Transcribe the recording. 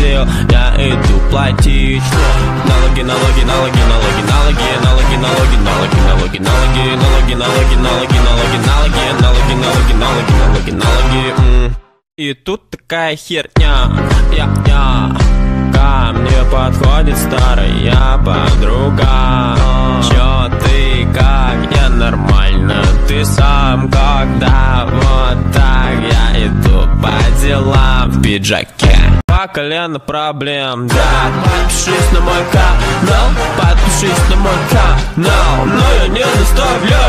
крокодил Я иду платить налоги, налоги, налоги, налоги Налоги, налоги, налоги, налоги, налоги Налоги, налоги, налоги, налоги, налоги Налоги, налоги, налоги, налоги, налоги И тут такая херня Я, я Ко мне подходит старая подруга Чё ты, как я нормально Ты сам когда вот так Я иду по делам в пиджаке Колено проблем, да Подпишись на мой канал Подпишись на мой канал. Но я не заставляю,